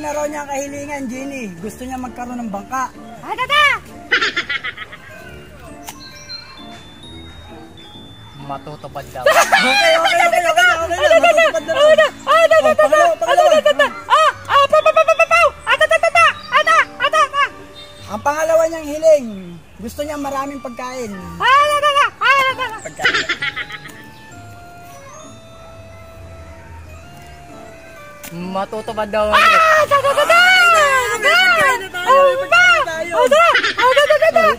kahilingan, Jenny. Gusto niya magkaroon ng bangka. Ah, tata! Matutupad daw. Okay, okay, okay, okay, na, okay na. Matutupad na Ah, tata! Ah, Oh, tata! pangalawa, Ah, pangalawa. tata, tata! Ah, ah, pa, pa, pa, pa, pa, pa! Ah, tata, tata! Ah, ta, ah, ta! Ang pangalawa niyang hiling, gusto niya maraming pagkain. Ah, Matutupad daw. Ah, tata, tata! pagkain na tayo, may pagkain na tayo. Ah! Ah, Ah.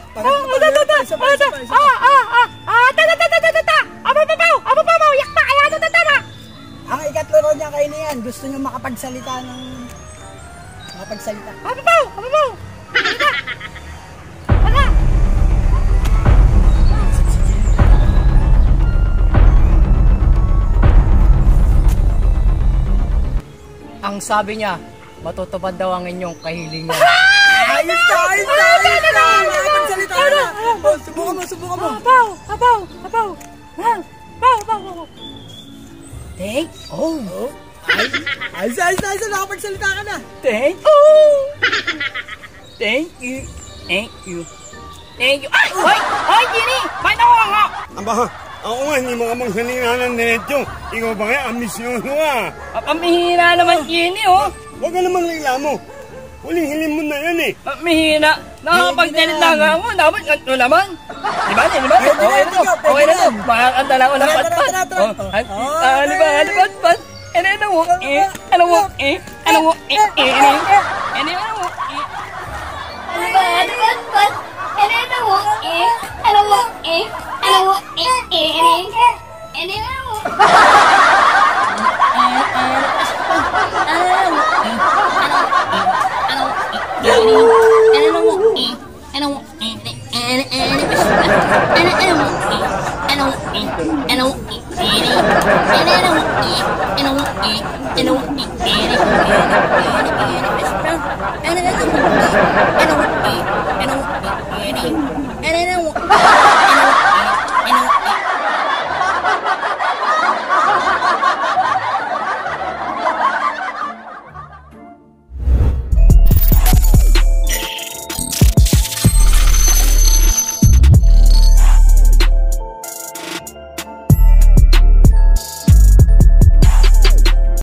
Ah, ah, ah! Ah, tata, tata, tata, tata! Ah, pa, pa, pa! Ah, pa, pa, pa! Yak pa! Ayan, tata, tata! Ang ikatlo raw niyang kahilingan, gusto niya makapagsalita ng... Makapagsalita. Ah, pa, pa! Ah, pa, pa! Ang sabi niya, matutupad daw ang inyong kahilingan. Ayos na, ayos na, ayos na! Makapagsalita ka na! Oh, subukan mo, subukan mo! Apaw! Ah, Apaw! Apaw! Apaw! Thank, oh, Ay, ayos na, ayos na, ayos na! Nakapagsalita ka na! thank, Oh! thank you, thank you, thank you. Ay, hoy, hoy, Jenny, may nakuha nga. Aba, ako nga, hindi mo ka magsalinan ng diretso. Ikaw ba kaya ambisyoso ka? Pamihina naman, Jenny, oh. Huwag ka namang reklamo. Huling hilim mo na yan eh. Pamihina. Nakakapagdalit lang ako. Dapat ganito naman. Diba, di ba? Pwede Okay na, to. Okay na to. Makakanta lang ako ng patpat. ano ba, ano ba, patpat? Ano ano mo, eh, ano mo, eh, ano mo, eh, eh, ano, ano, ano mo, eh. Ano ba? Ano ba? Ba't? Ano ano mo? Eh? Ano mo? Eh? Ano mo? Eh?